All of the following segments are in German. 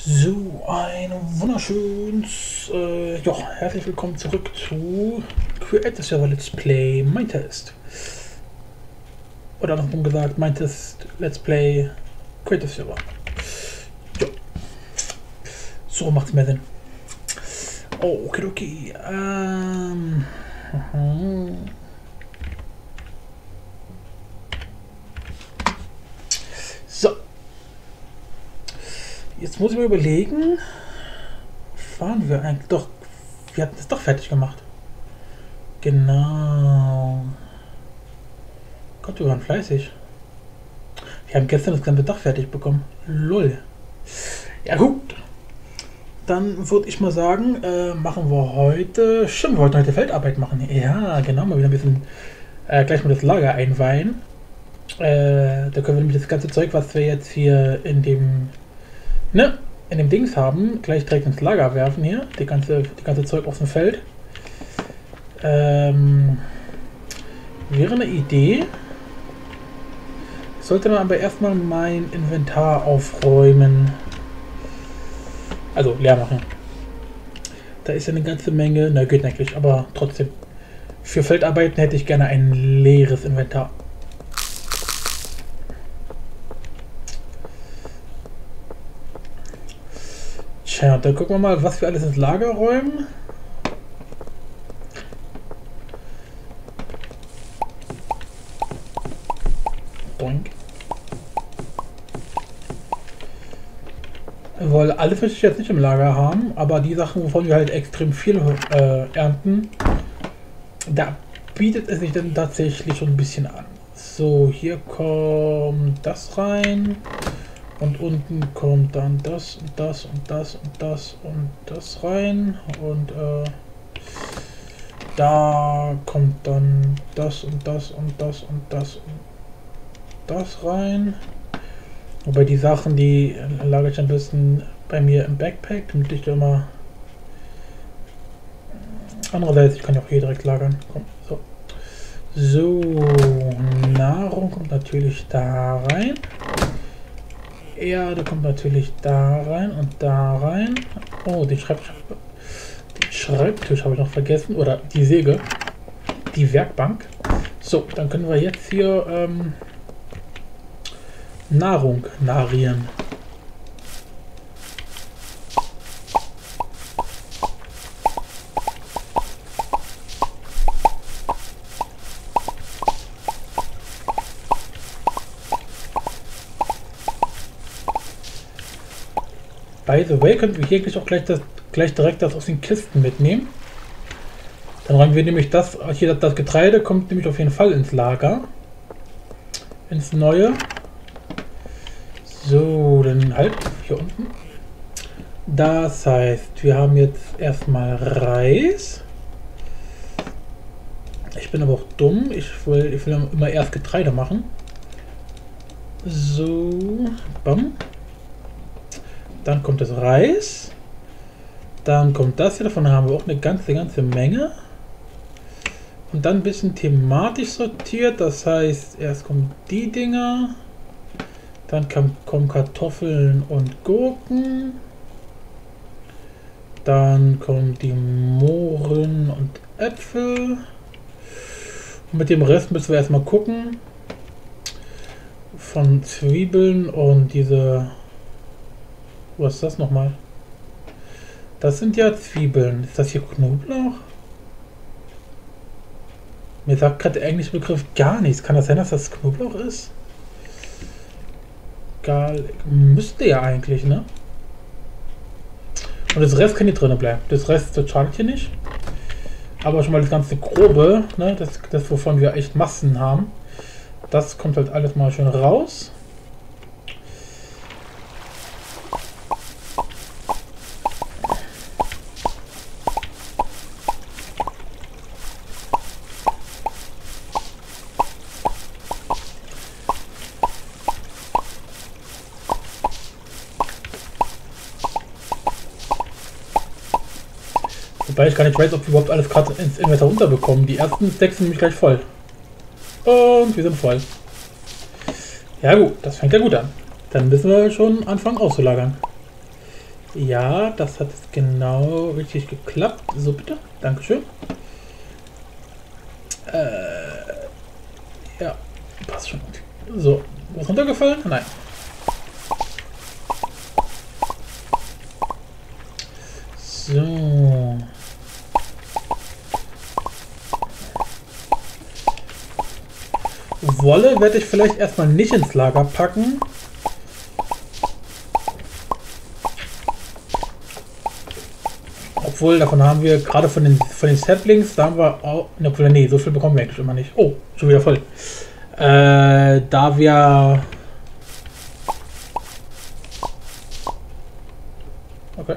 So, ein wunderschönes, äh, ja, herzlich willkommen zurück zu Creative Server Let's Play Mein Test. Oder andersrum gesagt, Mein Test Let's Play Creative Server. Ja. So macht's mehr Sinn. Oh, okay, okay. Ähm. mhm. So. Jetzt muss ich mir überlegen, fahren wir eigentlich doch. Wir hatten es doch fertig gemacht. Genau. Gott, wir waren fleißig. Wir haben gestern das ganze Dach fertig bekommen. Lull. Ja gut. Dann würde ich mal sagen, äh, machen wir heute. Stimmt, wir wollten heute Feldarbeit machen. Ja, genau, mal wieder ein bisschen äh, gleich mal das Lager einweihen. Äh, da können wir nämlich das ganze Zeug, was wir jetzt hier in dem ne, in dem Dings haben, gleich direkt ins Lager werfen hier. Die ganze, die ganze Zeug auf dem Feld. Ähm, wäre eine Idee. Sollte dann aber erstmal mein Inventar aufräumen. Also leer machen. Da ist ja eine ganze Menge. Na, geht eigentlich, aber trotzdem. Für Feldarbeiten hätte ich gerne ein leeres Inventar. Tja, dann gucken wir mal, was wir alles ins Lager räumen. Boink. Weil alles möchte ich jetzt nicht im Lager haben, aber die Sachen, wovon wir halt extrem viel äh, ernten, da bietet es sich dann tatsächlich schon ein bisschen an. So, hier kommt das rein. Und unten kommt dann das und das und das und das und das rein. Und äh, da kommt dann das und das und das und das und das rein. Wobei die Sachen, die lagere ich ein bisschen bei mir im Backpack, damit ich da immer... Andererseits, ich kann ja auch hier direkt lagern. Komm, so. So, Nahrung kommt natürlich da rein. Erde kommt natürlich da rein und da rein. Oh, den Schreibtisch, den Schreibtisch habe ich noch vergessen. Oder die Säge. Die Werkbank. So, dann können wir jetzt hier ähm, Nahrung narieren. By the way, könnten wir hier gleich auch gleich, das, gleich direkt das aus den Kisten mitnehmen. Dann räumen wir nämlich das, hier das Getreide kommt nämlich auf jeden Fall ins Lager. Ins Neue. So, dann halt hier unten. Das heißt, wir haben jetzt erstmal Reis. Ich bin aber auch dumm. Ich will, ich will immer erst Getreide machen. So, bam. Dann kommt das Reis. Dann kommt das hier. Davon haben wir auch eine ganze, ganze Menge. Und dann ein bisschen thematisch sortiert. Das heißt, erst kommen die Dinger. Dann kommen Kartoffeln und Gurken. Dann kommen die Mohren und Äpfel. Und mit dem Rest müssen wir erstmal gucken. Von Zwiebeln und diese was ist das nochmal? Das sind ja Zwiebeln. Ist das hier Knoblauch? Mir sagt gerade der englische Begriff gar nichts. Kann das sein, dass das Knoblauch ist? Gar müsste ja eigentlich, ne? Und das Rest kann hier drinnen bleiben. Das Rest das schadet hier nicht. Aber schon mal das ganze Grobe, ne? Das, das wovon wir echt Massen haben. Das kommt halt alles mal schön raus. Wobei ich gar nicht weiß, ob wir überhaupt alles gerade ins Inventar runterbekommen. Die ersten Stacks sind nämlich gleich voll. Und wir sind voll. Ja gut, das fängt ja gut an. Dann müssen wir schon anfangen auszulagern. Ja, das hat genau richtig geklappt. So, bitte. Dankeschön. Äh, ja, passt schon. So, was runtergefallen? Nein. So. Werde ich vielleicht erstmal nicht ins Lager packen. Obwohl, davon haben wir gerade von den, von den Saplings, da haben wir auch. Obwohl, nee, so viel bekommen wir eigentlich immer nicht. Oh, schon wieder voll. Äh, da wir. Okay.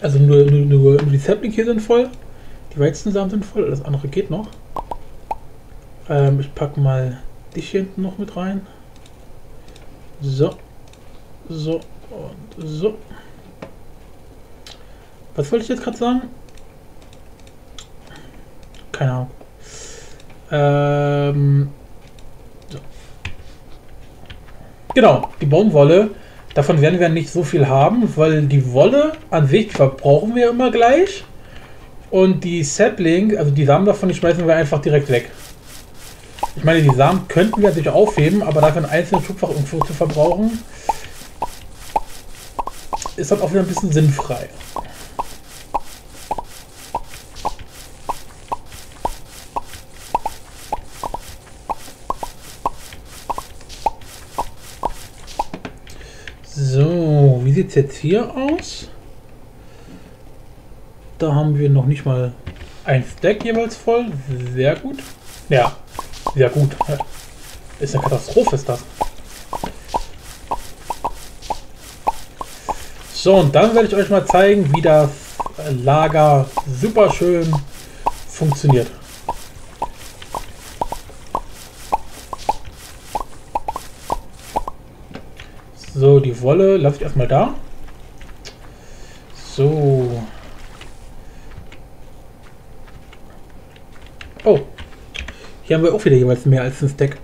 Also nur, nur, nur, die Saplings hier sind voll. Die Weizensamen sind voll, das andere geht noch. Ähm, ich packe mal dich hinten noch mit rein. So. So und so. Was wollte ich jetzt gerade sagen? Keine Ahnung. Ähm, so. Genau, die Baumwolle. Davon werden wir nicht so viel haben, weil die Wolle an sich verbrauchen wir immer gleich. Und die Sapling, also die Samen davon, die schmeißen wir einfach direkt weg. Ich meine, die Samen könnten wir natürlich aufheben, aber dafür ein einzelnes Schubfach irgendwo zu verbrauchen, ist dann auch wieder ein bisschen sinnfrei. So, wie sieht es jetzt hier aus? Da haben wir noch nicht mal ein Stack jeweils voll. Sehr gut. Ja, sehr gut. Ist eine Katastrophe, ist das. So, und dann werde ich euch mal zeigen, wie das Lager super schön funktioniert. So, die Wolle ich erstmal da. So. Oh. Hier haben wir auch wieder jeweils mehr als ein Stack.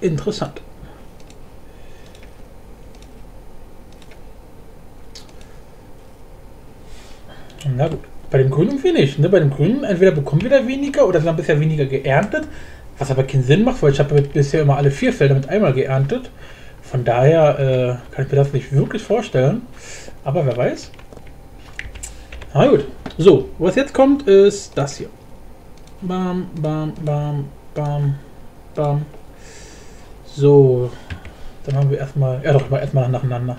Interessant. Na gut. Bei dem Grünen irgendwie nicht. Ne? Bei dem Grünen entweder bekommen wir da weniger oder haben bisher weniger geerntet. Was aber keinen Sinn macht, weil ich habe bisher immer alle vier Felder mit einmal geerntet. Von daher äh, kann ich mir das nicht wirklich vorstellen. Aber wer weiß. Na gut. So, was jetzt kommt, ist das hier. Bam, bam, bam, bam, bam. So. Dann haben wir erstmal. Ja doch, erstmal nacheinander.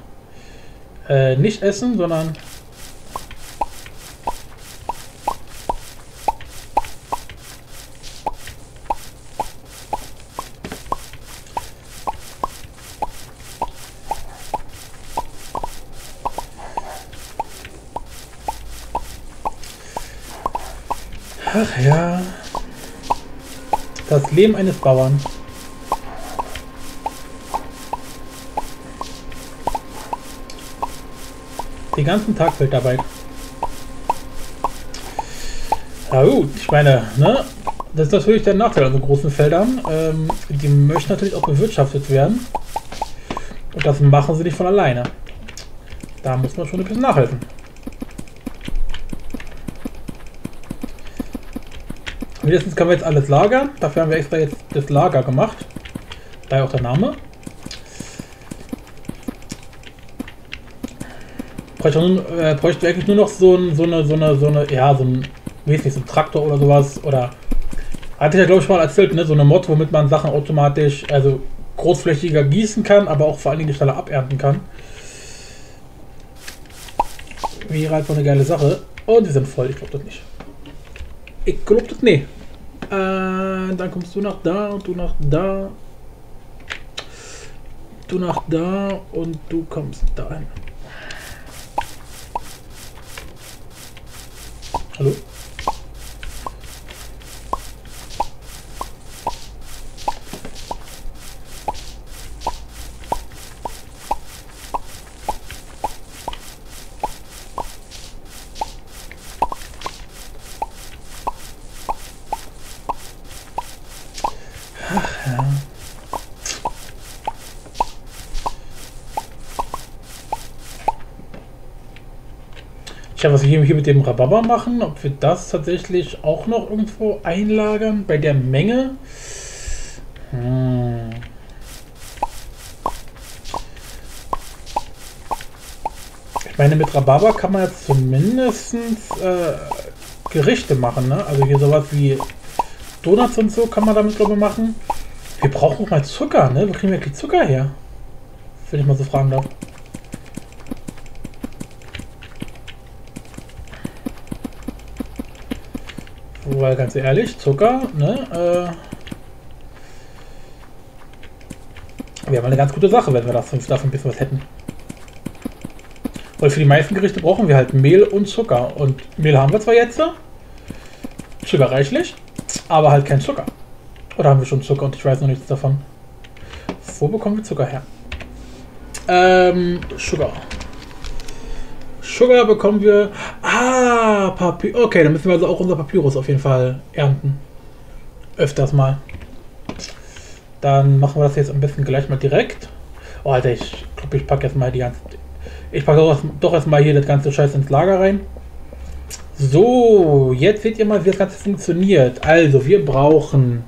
Äh, nicht essen, sondern Ach ja. Leben eines Bauern. Den ganzen Tag Feldarbeit. Ja gut, ich meine, ne? Das ist natürlich der Nachteil an so großen Feldern. Ähm, die möchten natürlich auch bewirtschaftet werden. Und das machen sie nicht von alleine. Da muss man schon ein bisschen nachhelfen. Mindestens können wir jetzt alles lagern. Dafür haben wir extra jetzt das Lager gemacht. Daher auch der Name. Bräuchte, äh, bräuchte eigentlich nur noch so, ein, so eine, so eine, so eine, ja, so ein, weiß nicht, so ein Traktor oder sowas. Oder hatte ich ja glaube ich mal erzählt, ne? So eine Mod, womit man Sachen automatisch, also großflächiger gießen kann, aber auch vor allen Dingen schneller abernten kann. Wäre halt so eine geile Sache. Und die sind voll, ich glaube das nicht. Ich glaube das nicht. Äh, dann kommst du nach da und du nach da. Du nach da und du kommst dahin. Hallo? Wir hier mit dem Rhabarber machen, ob wir das tatsächlich auch noch irgendwo einlagern bei der Menge. Hm. Ich meine, mit Rhabarber kann man jetzt zumindest äh, Gerichte machen, ne? Also hier sowas wie Donuts und so kann man damit, glaube ich, machen. Wir brauchen auch mal Zucker, ne? Wo kriegen wir eigentlich Zucker her? Wenn ich mal so fragen darf. Weil ganz ehrlich, Zucker, ne? Äh, wäre mal eine ganz gute Sache, wenn wir das, davon ein bisschen was hätten. Weil für die meisten Gerichte brauchen wir halt Mehl und Zucker. Und Mehl haben wir zwar jetzt, Zucker reichlich, aber halt kein Zucker. Oder haben wir schon Zucker und ich weiß noch nichts davon. Wo bekommen wir Zucker her? Ähm, Sugar. Sugar bekommen wir. Ah, Papier. Okay, dann müssen wir also auch unser Papyrus auf jeden Fall ernten. Öfters mal. Dann machen wir das jetzt am besten gleich mal direkt. Oh, Alter, ich glaube, ich packe jetzt mal die ganze. Ich packe doch, doch erstmal hier das ganze Scheiß ins Lager rein. So, jetzt seht ihr mal, wie das Ganze funktioniert. Also, wir brauchen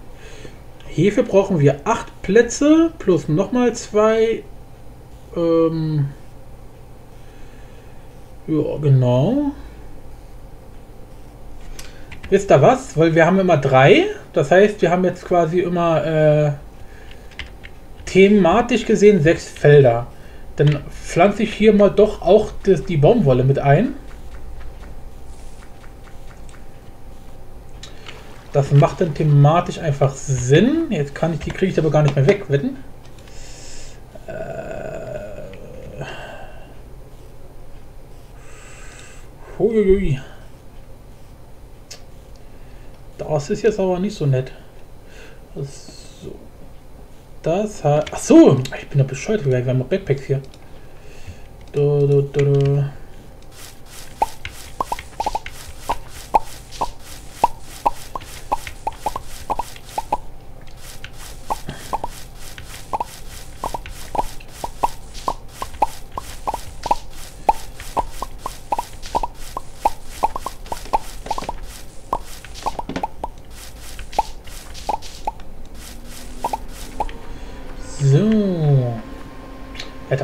Hefe brauchen wir acht Plätze plus nochmal zwei. Ähm, ja, genau. Wisst ihr was? Weil wir haben immer drei. Das heißt, wir haben jetzt quasi immer äh, thematisch gesehen sechs Felder. Dann pflanze ich hier mal doch auch das, die Baumwolle mit ein. Das macht dann thematisch einfach Sinn. Jetzt kann ich die kriege ich aber gar nicht mehr wegwetten. Huiuiui. Das ist jetzt aber nicht so nett. So. Das hat. Ach so, ich bin ja bescheuert. Wir haben noch Backpacks hier. Du, du, du,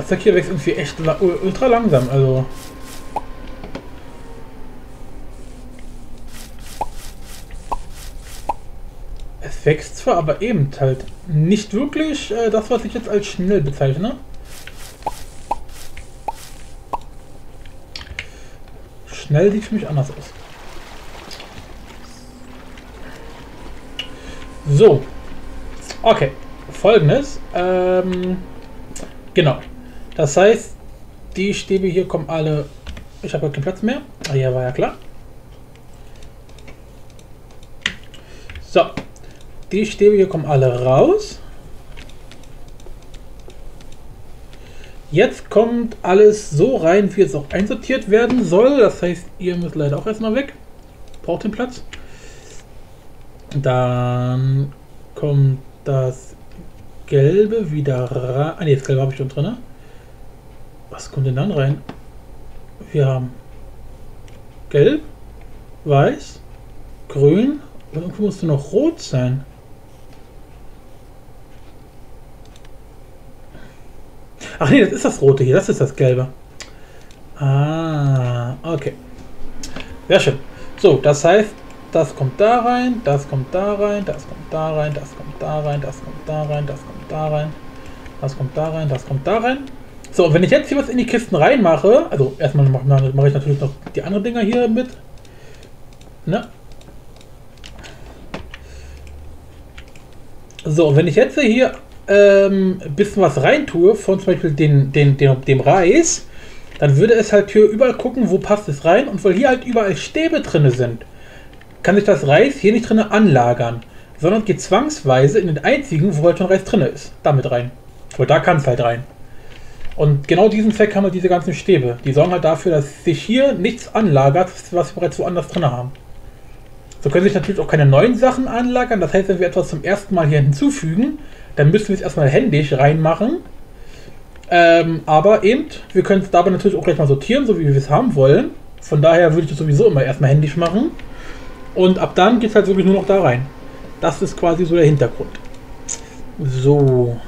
Fahrzeug hier wächst irgendwie echt ultra langsam, also. Es wächst zwar, aber eben halt nicht wirklich äh, das, was ich jetzt als schnell bezeichne. Schnell sieht für mich anders aus. So. Okay. Folgendes. Ähm, genau. Das heißt, die Stäbe hier kommen alle... Ich habe keinen Platz mehr. Ah, ja, war ja klar. So. Die Stäbe hier kommen alle raus. Jetzt kommt alles so rein, wie es auch einsortiert werden soll. Das heißt, ihr müsst leider auch erstmal weg. Braucht den Platz. Dann kommt das Gelbe wieder rein. Ah, ne, das Gelbe habe ich schon drin. Was kommt denn dann rein? Wir haben gelb, weiß, grün und irgendwo musste noch rot sein. Ach nee, das ist das rote hier, das ist das gelbe. Ah, okay. Sehr schön. So, das heißt, das kommt da rein, das kommt da rein, das kommt da rein, das kommt da rein, das kommt da rein, das kommt da rein, das kommt da rein, das kommt da rein. So, wenn ich jetzt hier was in die Kisten reinmache, also erstmal mache mach ich natürlich noch die anderen Dinger hier mit. Ne? So, wenn ich jetzt hier ähm, ein bisschen was reintue, von zum Beispiel den, den, den, dem Reis, dann würde es halt hier überall gucken, wo passt es rein. Und weil hier halt überall Stäbe drin sind, kann sich das Reis hier nicht drin anlagern, sondern geht zwangsweise in den einzigen, wo halt schon Reis drin ist, damit rein. Weil da kann es halt rein. Und genau diesen Zweck haben wir diese ganzen Stäbe. Die sorgen halt dafür, dass sich hier nichts anlagert, was wir bereits woanders drin haben. So können sich natürlich auch keine neuen Sachen anlagern. Das heißt, wenn wir etwas zum ersten Mal hier hinzufügen, dann müssen wir es erstmal händisch reinmachen. Ähm, aber eben, wir können es dabei natürlich auch gleich mal sortieren, so wie wir es haben wollen. Von daher würde ich das sowieso immer erstmal händisch machen. Und ab dann geht es halt wirklich nur noch da rein. Das ist quasi so der Hintergrund. So.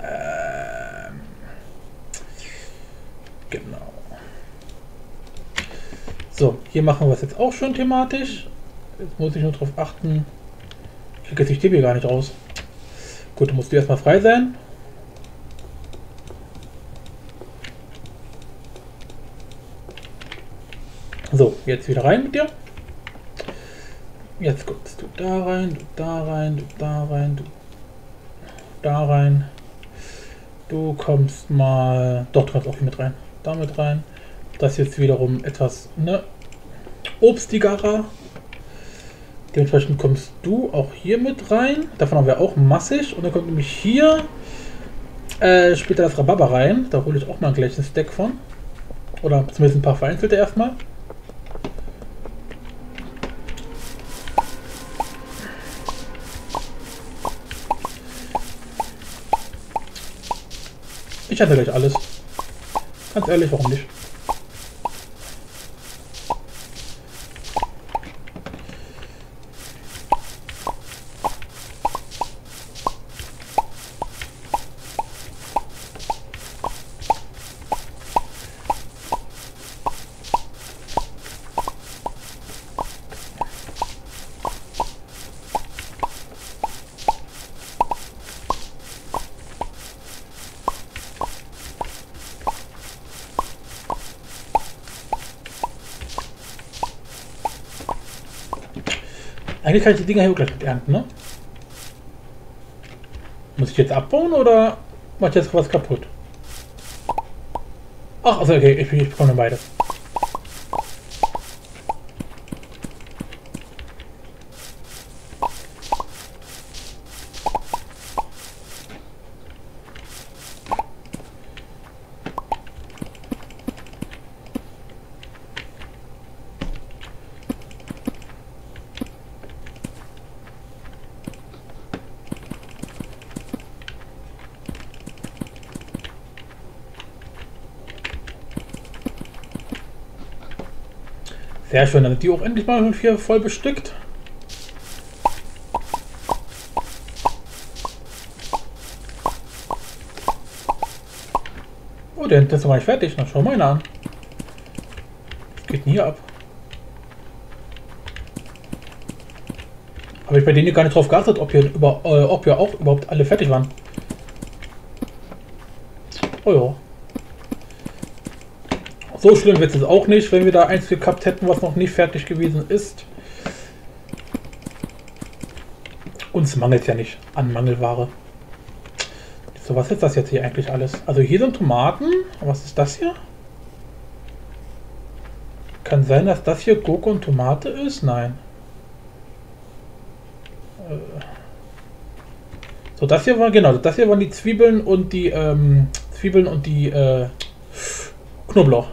Ähm. Genau. So, hier machen wir es jetzt auch schon thematisch. Jetzt muss ich nur darauf achten. Ich kriege jetzt die Stäbe gar nicht raus. Gut, musst du erstmal frei sein. So, jetzt wieder rein mit dir. Jetzt guckst du da rein, du da rein, du da rein, du da rein. Du kommst mal. Doch, du kommst auch hier mit rein. Damit rein. Das jetzt wiederum etwas, ne? Obstigarer. Dementsprechend kommst du auch hier mit rein. Davon haben wir auch massig. Und dann kommt nämlich hier äh, später das Rhabarber rein. Da hole ich auch mal gleich ein Stack von. Oder zumindest ein paar vereinzelte erstmal. Ich hatte gleich alles. Ganz ehrlich, warum nicht? Eigentlich kann ich die Dinger hier gleich mit ernten, ne? Muss ich jetzt abbauen oder macht jetzt was kaputt? Ach, also okay, ich, ich bekomme beides. Sehr schön, sind die auch endlich mal hier voll bestückt. Oh, der ist aber nicht fertig. Na, schau mal an. Was geht denn hier ab? Habe ich bei denen gar nicht drauf geachtet, ob hier, über, äh, ob hier auch überhaupt alle fertig waren. Oh ja. So schlimm wird es auch nicht, wenn wir da eins gehabt hätten, was noch nicht fertig gewesen ist. Uns mangelt ja nicht an Mangelware. So, was ist das jetzt hier eigentlich alles? Also hier sind Tomaten. Was ist das hier? Kann sein, dass das hier Gurke und Tomate ist? Nein. Äh. So, das hier war, genau, das hier waren die Zwiebeln und die, ähm, Zwiebeln und die, äh, Knoblauch.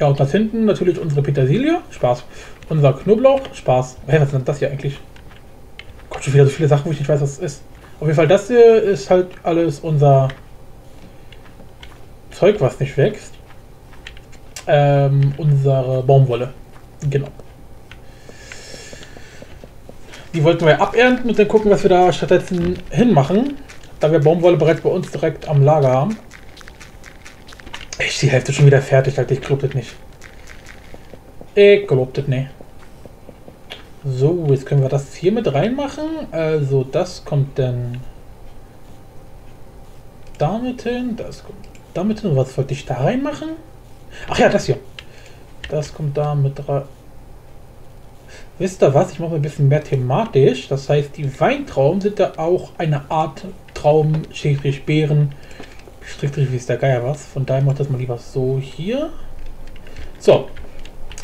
Ja, und das hinten natürlich unsere Petersilie. Spaß. Unser Knoblauch. Spaß. Hey, was ist denn das hier eigentlich? Gott, schon wieder so viele Sachen, wo ich nicht weiß, was es ist. Auf jeden Fall, das hier ist halt alles unser Zeug, was nicht wächst. Ähm, unsere Baumwolle. Genau. Die wollten wir abernten und dann gucken, was wir da stattdessen hinmachen. Da wir Baumwolle bereits bei uns direkt am Lager haben. Ich die Hälfte schon wieder fertig, halt. Ich glaub das nicht. Ich glaub das nicht. So, jetzt können wir das hier mit reinmachen. Also das kommt dann damit hin. Das kommt damit hin. Was wollte ich da reinmachen? Ach ja, das hier. Das kommt da mit rein. Wisst ihr was? Ich mache ein bisschen mehr thematisch. Das heißt, die Weintrauben sind da auch eine Art Schrägstrich Beeren, Strich, wie ist der Geier was. Von daher macht das mal lieber so hier. So.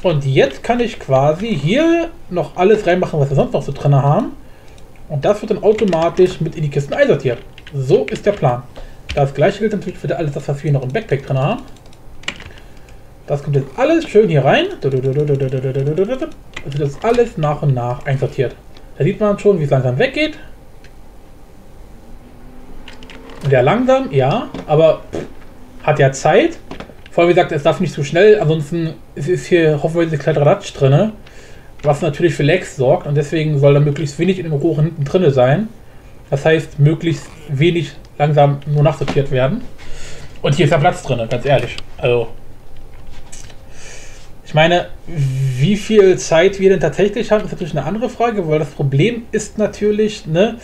Und jetzt kann ich quasi hier noch alles reinmachen, was wir sonst noch so drin haben. Und das wird dann automatisch mit in die Kisten einsortiert. So ist der Plan. Das gleiche gilt natürlich für alles das, was wir noch im Backpack drin haben. Das kommt jetzt alles schön hier rein. Das wird jetzt alles nach und nach einsortiert. Da sieht man schon, wie es langsam weggeht. Sehr langsam, ja, aber hat ja Zeit. Vor allem, gesagt, es darf nicht zu schnell, ansonsten ist hier hoffentlich Kladderadatsch drin, was natürlich für Lags sorgt und deswegen soll da möglichst wenig in dem Rohr hinten drin sein. Das heißt, möglichst wenig langsam nur nachsortiert werden. Und hier ist ja Platz drin, ganz ehrlich. Also, ich meine, wie viel Zeit wir denn tatsächlich haben, ist natürlich eine andere Frage, weil das Problem ist natürlich, ne,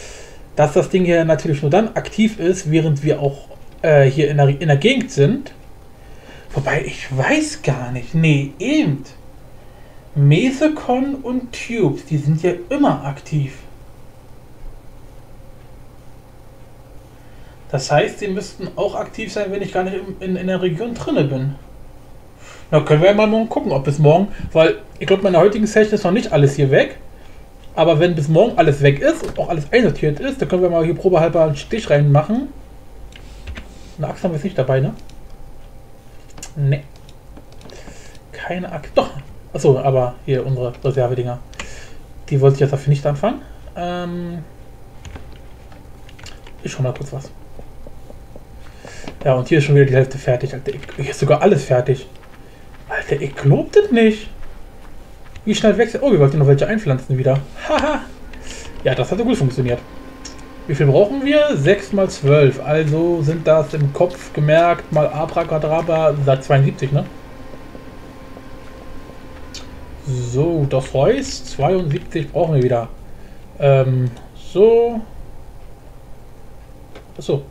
dass das Ding hier natürlich nur dann aktiv ist, während wir auch äh, hier in der, in der Gegend sind. Wobei, ich weiß gar nicht. Nee, eben. Mesecon und Tubes, die sind ja immer aktiv. Das heißt, sie müssten auch aktiv sein, wenn ich gar nicht in, in der Region drinne bin. Na, können wir ja mal morgen gucken, ob bis morgen, weil ich glaube, meine heutigen Session ist noch nicht alles hier weg. Aber wenn bis morgen alles weg ist und auch alles einsortiert ist, dann können wir mal hier probehalber einen Stich reinmachen. Eine Axt haben wir jetzt nicht dabei, ne? Ne. Keine Axt. Doch. Achso, aber hier unsere Reservedinger. Die wollte ich jetzt dafür nicht anfangen. Ähm ich schau mal kurz was. Ja, und hier ist schon wieder die Hälfte fertig. Alter, hier ist sogar alles fertig. Alter, ich glaub das nicht. Wie schnell wechselt. Oh, wir wollten noch welche einpflanzen wieder. Haha. ja, das hat gut funktioniert. Wie viel brauchen wir? 6 mal 12. Also sind das im Kopf gemerkt mal Abracadabra seit 72, ne? So, das Reus. 72 brauchen wir wieder. Ähm, so. Achso.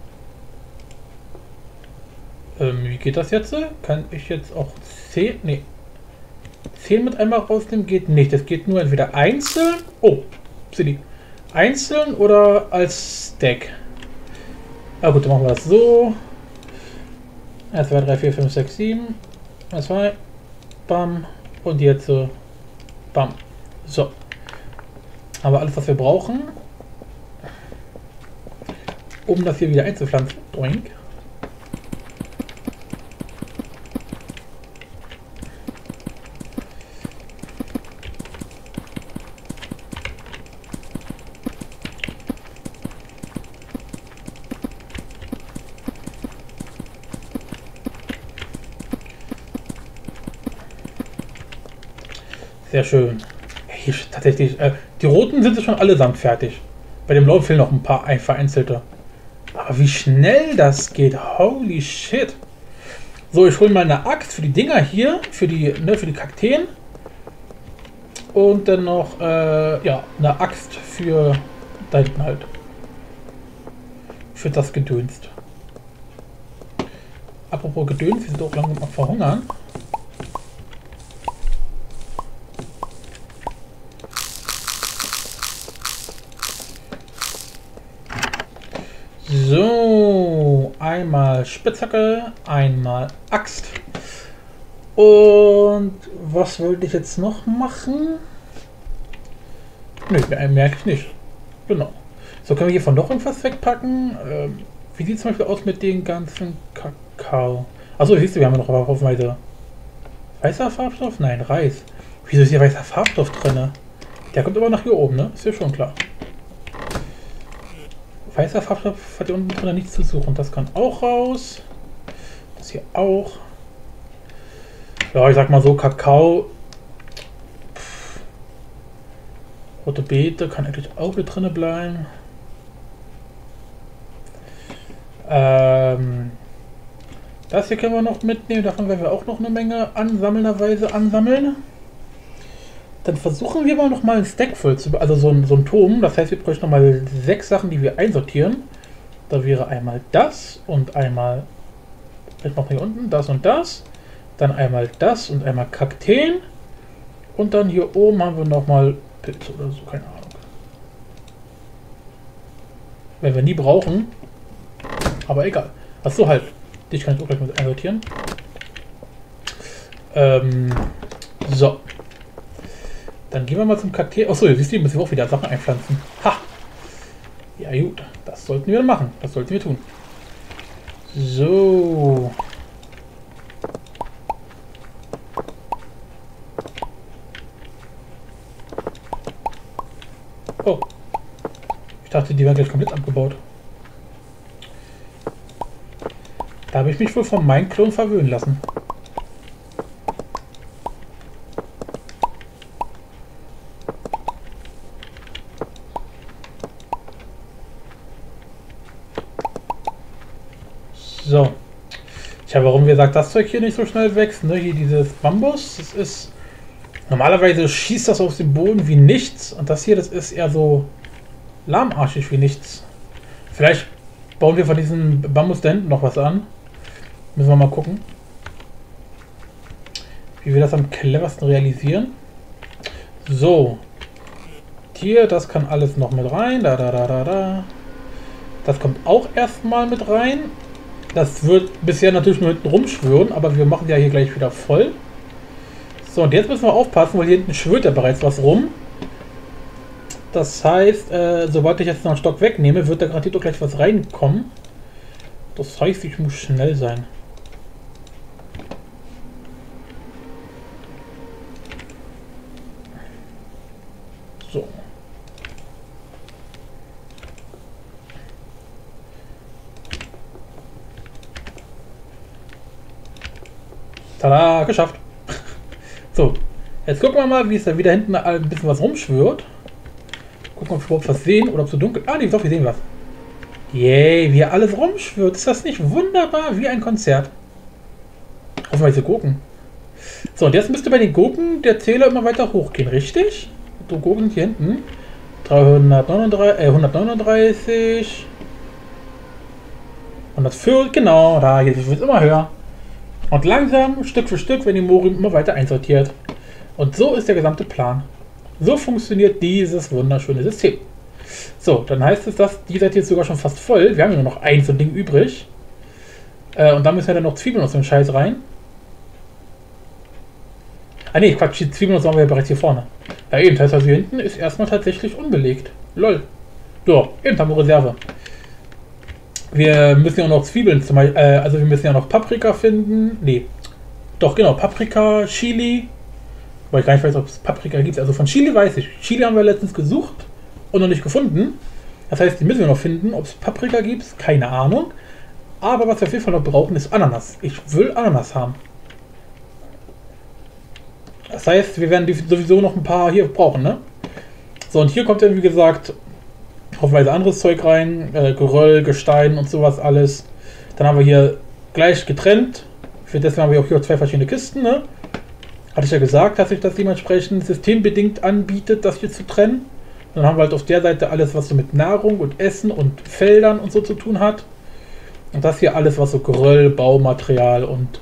Ähm, wie geht das jetzt? Kann ich jetzt auch 10? Nee. 10 mit einmal rausnehmen geht nicht. Das geht nur entweder einzeln. Oh, Silly. Einzeln oder als Stack. Na gut, dann machen wir das so. 1, 2, 3, 4, 5, 6, 7. 1, 2. Bam. Und jetzt. Bam. So. Aber alles, was wir brauchen, um das hier wieder einzupflanzen. Doink. Sehr schön. Hier tatsächlich, äh, die roten sind schon allesamt fertig. Bei dem blauen fehlen noch ein paar vereinzelte. Aber wie schnell das geht. Holy shit. So, ich hole mal eine Axt für die Dinger hier, für die, ne, für die Kakteen. Und dann noch, äh, ja, eine Axt für da hinten halt. Für das Gedönst. Apropos Gedöns, wir sind auch langsam am Verhungern. So, einmal Spitzhacke, einmal Axt. Und was wollte ich jetzt noch machen? Nö, mehr merke ich nicht. Genau. So, können wir hiervon noch irgendwas wegpacken? Ähm, wie sieht es zum Beispiel aus mit den ganzen Kakao? Achso, siehst du, wir haben noch haufenweise weißer Farbstoff? Nein, Reis. Wieso ist hier weißer Farbstoff drin? Der kommt aber nach hier oben, ne? Ist ja schon klar. Weißer Farbstoff hat hier unten drin nichts zu suchen. Das kann auch raus. Das hier auch. Ja, ich sag mal so, Kakao. Pff. Rote Beete kann eigentlich auch mit drin bleiben. Ähm, das hier können wir noch mitnehmen. Davon werden wir auch noch eine Menge ansammelnderweise ansammeln. Dann versuchen wir mal noch mal ein Stack voll zu, also so ein, so ein Turm. Das heißt, wir bräuchten noch mal sechs Sachen, die wir einsortieren. Da wäre einmal das und einmal, ich mache hier unten das und das. Dann einmal das und einmal Kakteen. Und dann hier oben haben wir noch mal Pilze oder so, keine Ahnung. Wenn wir nie brauchen. Aber egal. Achso, halt. Dich kann ich auch gleich mit einsortieren. Ähm, so. Dann gehen wir mal zum Kakteen. Achso, ihr wisst, ich muss auch wieder Sachen einpflanzen. Ha! Ja gut, das sollten wir machen. Das sollten wir tun. So. Oh. Ich dachte, die werden gleich komplett abgebaut. Da habe ich mich wohl von meinen Klon verwöhnen lassen. So. Tja, warum wir sagt, das Zeug hier nicht so schnell wächst, ne? Hier dieses Bambus, das ist. Normalerweise schießt das auf den Boden wie nichts. Und das hier, das ist eher so lahmarschig wie nichts. Vielleicht bauen wir von diesem Bambus da hinten noch was an. Müssen wir mal gucken. Wie wir das am cleversten realisieren. So. Hier, das kann alles noch mit rein. Da, da, da, da, da. Das kommt auch erstmal mit rein. Das wird bisher natürlich nur hinten rumschwören, aber wir machen ja hier gleich wieder voll. So, und jetzt müssen wir aufpassen, weil hier hinten schwirrt ja bereits was rum. Das heißt, äh, sobald ich jetzt noch einen Stock wegnehme, wird da gerade doch gleich was reinkommen. Das heißt, ich muss schnell sein. So. Tada, geschafft. So, jetzt gucken wir mal, wie es da wieder hinten ein bisschen was rumschwirrt. Gucken, ob wir überhaupt was sehen oder ob es so dunkel... Ah, nee, doch, wir sehen was. Yay, wie alles rumschwirrt. Ist das nicht wunderbar wie ein Konzert? Hoffen wir, Gurken. So, und jetzt müsste bei den Gurken der Zähler immer weiter hochgehen, richtig? Die Gurken hier hinten. 339, äh, 139. 104, genau, da geht es immer höher. Und langsam, Stück für Stück, werden die Mohren immer weiter einsortiert. Und so ist der gesamte Plan. So funktioniert dieses wunderschöne System. So, dann heißt es, dass die seid jetzt sogar schon fast voll. Wir haben ja nur noch ein so ein Ding übrig. Äh, und dann müssen wir dann noch Zwiebeln aus dem Scheiß rein. Ah ne, Quatsch, die Zwiebeln waren wir ja bereits hier vorne. Ja eben, das heißt also hier hinten ist erstmal tatsächlich unbelegt. Lol. So, eben haben wir Reserve. Wir müssen ja noch Zwiebeln zum Beispiel, äh, also wir müssen ja noch Paprika finden. Nee. Doch, genau, Paprika, Chili. Weil ich gar nicht weiß, ob es Paprika gibt. Also von Chili weiß ich. Chili haben wir letztens gesucht und noch nicht gefunden. Das heißt, die müssen wir noch finden. Ob es Paprika gibt, keine Ahnung. Aber was wir auf jeden Fall noch brauchen, ist Ananas. Ich will Ananas haben. Das heißt, wir werden sowieso noch ein paar hier brauchen, ne? So, und hier kommt dann, wie gesagt, hoffenweise anderes Zeug rein. Äh, Geröll, Gestein und sowas alles. Dann haben wir hier gleich getrennt. Für deswegen haben wir auch hier zwei verschiedene Kisten, ne? Hatte ich ja gesagt, dass sich das dementsprechend systembedingt anbietet, das hier zu trennen. Dann haben wir halt auf der Seite alles, was so mit Nahrung und Essen und Feldern und so zu tun hat. Und das hier alles, was so Geröll, Baumaterial und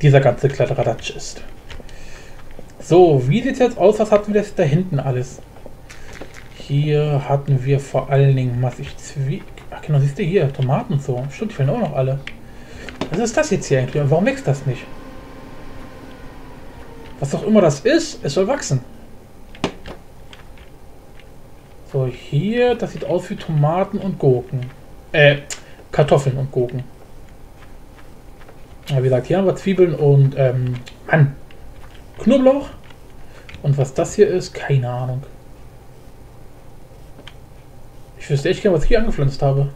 dieser ganze Kladderadatsch ist. So, wie sieht es jetzt aus? Was hatten wir jetzt da hinten alles? Hier hatten wir vor allen Dingen massig Zwiebeln. Ach genau, siehst du hier, Tomaten so. Stimmt, die fehlen auch noch alle. Was ist das jetzt hier eigentlich? Warum wächst das nicht? Was auch immer das ist, es soll wachsen. So, hier, das sieht aus wie Tomaten und Gurken. Äh, Kartoffeln und Gurken. Ja, wie gesagt, hier haben wir Zwiebeln und, ähm, Mann, Knoblauch. Und was das hier ist, keine Ahnung. Ich wüsste echt gerne, was ich hier angepflanzt habe.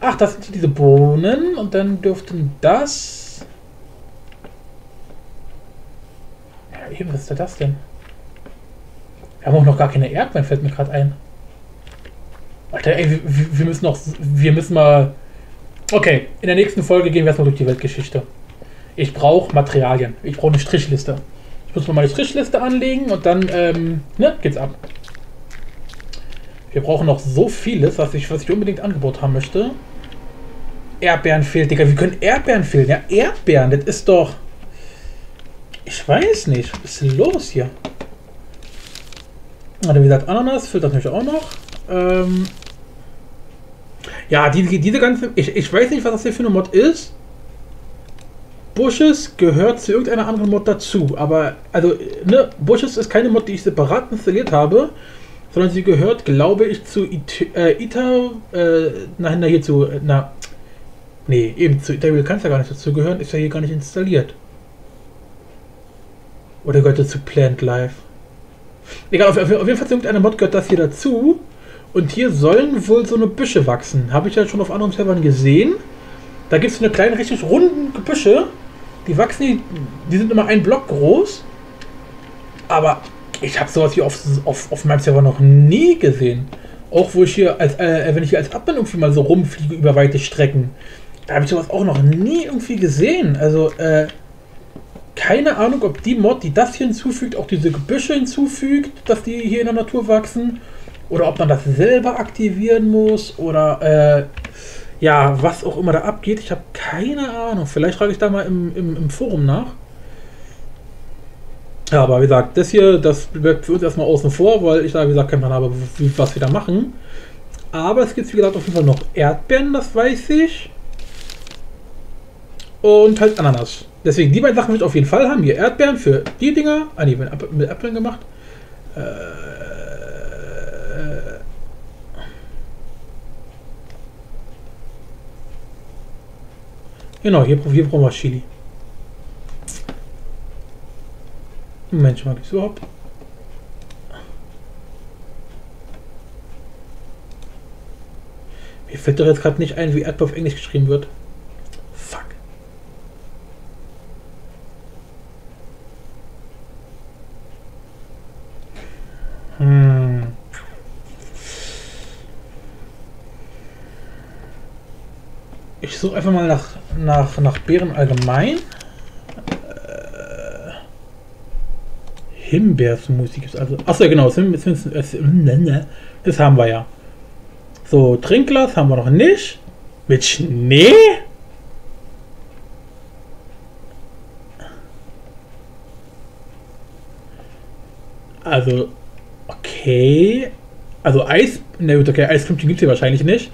Ach, das sind diese Bohnen und dann dürften das... Ja, eben, was ist das denn? Wir haben auch noch gar keine Erdbeeren, fällt mir gerade ein. Alter, ey, wir, wir, müssen noch... Wir müssen mal... Okay, in der nächsten Folge gehen wir erstmal durch die Weltgeschichte. Ich brauche Materialien. Ich brauche eine Strichliste. Ich muss mal meine Strichliste anlegen und dann, ähm, ne, geht's ab. Wir brauchen noch so vieles, was ich, was ich unbedingt Angebot haben möchte. Erdbeeren fehlt, Digga. Wie können Erdbeeren fehlen? Ja, Erdbeeren, das ist doch... Ich weiß nicht. Was ist denn los hier? Also wie gesagt, Ananas fehlt natürlich auch noch. Ähm ja, die, diese ganze... Ich, ich weiß nicht, was das hier für eine Mod ist. Bushes gehört zu irgendeiner anderen Mod dazu. Aber, also, ne, Bushes ist keine Mod, die ich separat installiert habe sondern sie gehört, glaube ich, zu It äh, Ita, äh, na, hier zu, äh, na, nee, eben zu Ita kann es ja gar nicht dazu gehören, ist ja hier gar nicht installiert. Oder gehört er zu Plant Life? Egal, auf, auf jeden Fall irgendeiner Mod gehört das hier dazu. Und hier sollen wohl so eine Büsche wachsen. Habe ich ja schon auf anderen Servern gesehen. Da gibt es eine kleine, richtig runden Gebüsche. Die wachsen, die, die sind immer ein Block groß. Aber ich habe sowas hier auf, auf, auf meinem Server noch nie gesehen. Auch wo ich hier als, äh, wenn ich hier als Admin irgendwie mal so rumfliege über weite Strecken. Da habe ich sowas auch noch nie irgendwie gesehen. Also, äh, keine Ahnung, ob die Mod, die das hier hinzufügt, auch diese Gebüsche hinzufügt, dass die hier in der Natur wachsen. Oder ob man das selber aktivieren muss. Oder, äh, ja, was auch immer da abgeht. Ich habe keine Ahnung. Vielleicht frage ich da mal im, im, im Forum nach. Ja, aber wie gesagt, das hier, das wirkt für uns erstmal außen vor, weil ich da, wie gesagt, keinen Plan habe, was wir da machen. Aber es gibt, wie gesagt, auf jeden Fall noch Erdbeeren, das weiß ich. Und halt Ananas. Deswegen, die beiden Sachen will ich auf jeden Fall haben. Hier Erdbeeren für die Dinger. Ah, nee, mit Äpfeln gemacht. Äh, genau, hier, hier brauchen wir Chili. Mensch, mag ich überhaupt? Mir fällt doch jetzt gerade nicht ein, wie Erdbeer auf Englisch geschrieben wird. Fuck. Hm. Ich suche einfach mal nach, nach, nach Beeren allgemein. Himbeersmoothie gibt es also. Achso, genau, das haben wir ja. So, Trinkglas haben wir noch nicht. Mit Schnee? Also, okay. Also Eis, ne gut, okay, Eisklümpchen gibt es hier wahrscheinlich nicht.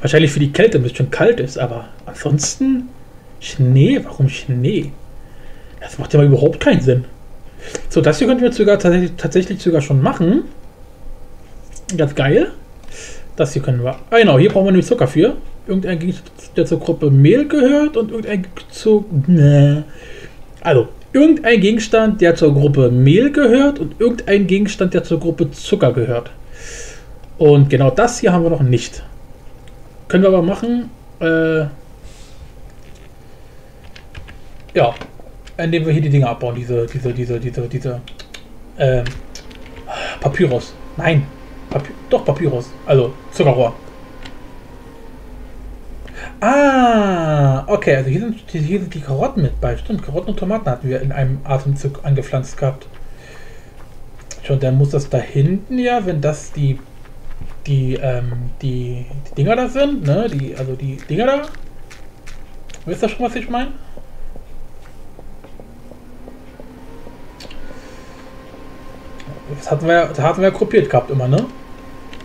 Wahrscheinlich für die Kälte, bis es schon kalt ist, aber ansonsten Schnee? Warum Schnee? Das macht ja mal überhaupt keinen Sinn. So, das hier könnten wir sogar tatsächlich, tatsächlich sogar schon machen. Ganz geil. Das hier können wir. Ah, genau, hier brauchen wir nämlich Zucker für. Irgendein Gegenstand, der zur Gruppe Mehl gehört und irgendein zu. Nee. Also, irgendein Gegenstand, der zur Gruppe Mehl gehört und irgendein Gegenstand, der zur Gruppe Zucker gehört. Und genau das hier haben wir noch nicht. Können wir aber machen. Äh, ja, indem wir hier die Dinge abbauen, diese, diese, diese, diese, diese, äh, Papyrus. Nein, Papy doch Papyrus, also Zuckerrohr. Ah, okay, also hier sind, hier sind die Karotten mit bei. Stimmt, Karotten und Tomaten hatten wir in einem Atemzug angepflanzt gehabt. Schon, dann muss das da hinten ja, wenn das die, die, ähm, die, die Dinger da sind, ne, die, also die Dinger da. Wisst ihr schon, was ich meine? Das hatten wir, das hatten wir gruppiert gehabt immer, ne?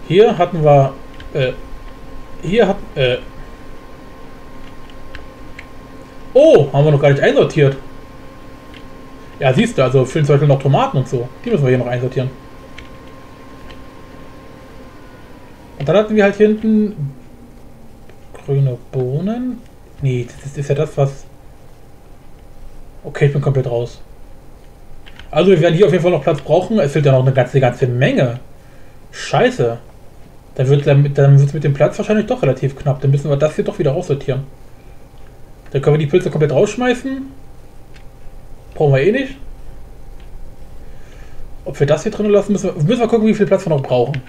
Hier hatten wir, äh, hier hat, äh, oh, haben wir noch gar nicht einsortiert. Ja, siehst du, also fehlen zum Beispiel noch Tomaten und so. Die müssen wir hier noch einsortieren. Und dann hatten wir halt hier hinten grüne Bohnen. Nee, das ist ja das, was... Okay, ich bin komplett raus. Also wir werden hier auf jeden Fall noch Platz brauchen. Es fehlt ja noch eine ganze, ganze Menge. Scheiße. Dann wird es mit dem Platz wahrscheinlich doch relativ knapp. Dann müssen wir das hier doch wieder aussortieren. Dann können wir die Pilze komplett rausschmeißen. Brauchen wir eh nicht. Ob wir das hier drin lassen, müssen müssen wir gucken, wie viel Platz wir noch brauchen.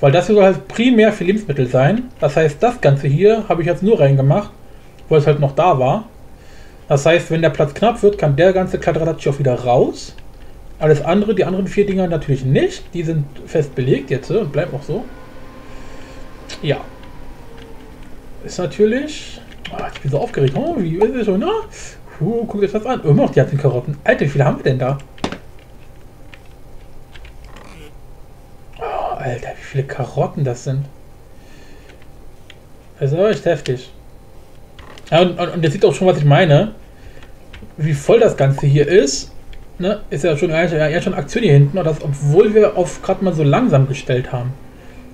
Weil das hier soll halt primär für Lebensmittel sein. Das heißt, das Ganze hier habe ich jetzt nur reingemacht, weil es halt noch da war. Das heißt, wenn der Platz knapp wird, kann der ganze Kladderadatsch auch wieder raus. Alles andere, die anderen vier Dinger natürlich nicht. Die sind fest belegt jetzt und bleiben auch so. Ja. Ist natürlich... Oh, ich bin so aufgeregt. Oh, wie ist es schon? Na? Uh, guckt euch das an. Immer noch die ganzen Karotten. Alter, wie viele haben wir denn da? Oh, Alter, wie viele Karotten das sind. Das ist echt heftig. Ja, und, und, und ihr seht auch schon, was ich meine. Wie voll das Ganze hier ist. Ne, ist ja schon, ja, ja schon Aktion hier hinten. Und das, obwohl wir auf gerade mal so langsam gestellt haben.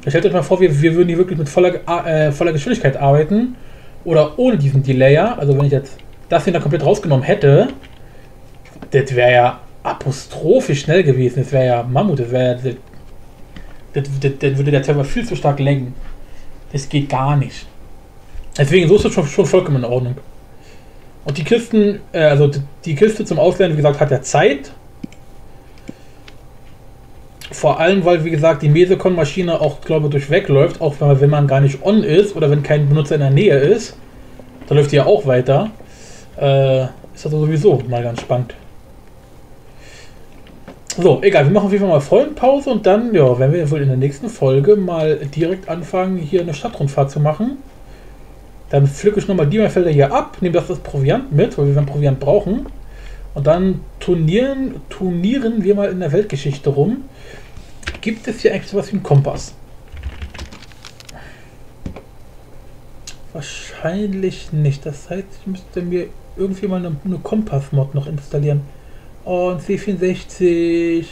Stellt euch mal vor, wir, wir würden hier wirklich mit voller, äh, voller Geschwindigkeit arbeiten. Oder ohne diesen Delayer. Also wenn ich jetzt das hier da komplett rausgenommen hätte, das wäre ja apostrophisch schnell gewesen. Das wäre ja Mammut, das wäre ja. Das, das, das, würde der Server viel zu stark lenken. Das geht gar nicht. Deswegen, so ist das schon, schon vollkommen in Ordnung. Und die Kisten, äh, also die Kiste zum Auslernen, wie gesagt, hat ja Zeit. Vor allem, weil, wie gesagt, die Mesecon-Maschine auch, glaube ich, durchwegläuft, auch wenn man, wenn man gar nicht on ist oder wenn kein Benutzer in der Nähe ist. Da läuft die ja auch weiter. Äh, ist also sowieso mal ganz spannend. So, egal, wir machen auf jeden Fall mal Folgenpause und dann, ja, werden wir wohl in der nächsten Folge mal direkt anfangen, hier eine Stadtrundfahrt zu machen. Dann pflücke ich nochmal die Felder hier ab, nehme das, das Proviant mit, weil wir dann Proviant brauchen. Und dann turnieren, turnieren wir mal in der Weltgeschichte rum. Gibt es hier eigentlich sowas wie einen Kompass? Wahrscheinlich nicht. Das heißt, ich müsste mir irgendwie mal eine, eine Kompass-Mod noch installieren. Und C64.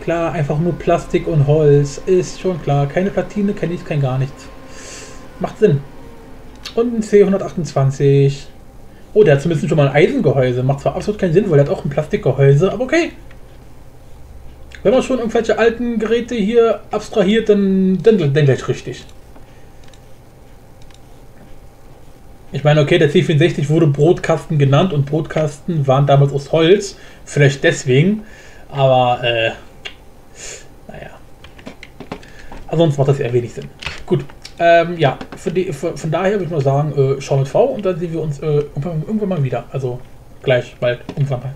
Klar, einfach nur Plastik und Holz. Ist schon klar. Keine Platine, kein nichts, kein gar nichts. Macht Sinn. Und ein C128. Oh, der hat zumindest schon mal ein Eisengehäuse. Macht zwar absolut keinen Sinn, weil er hat auch ein Plastikgehäuse, aber okay. Wenn man schon irgendwelche alten Geräte hier abstrahiert, dann, dann, dann gleich richtig. Ich meine, okay, der C64 wurde Brotkasten genannt und Brotkasten waren damals aus Holz. Vielleicht deswegen. Aber, äh, naja. Ansonsten macht das eher wenig Sinn. Gut. Ähm, ja, von, die, von, von, daher würde ich mal sagen, äh, schau mit V und dann sehen wir uns äh, irgendwann, mal wieder. Also gleich, bald, irgendwann mal.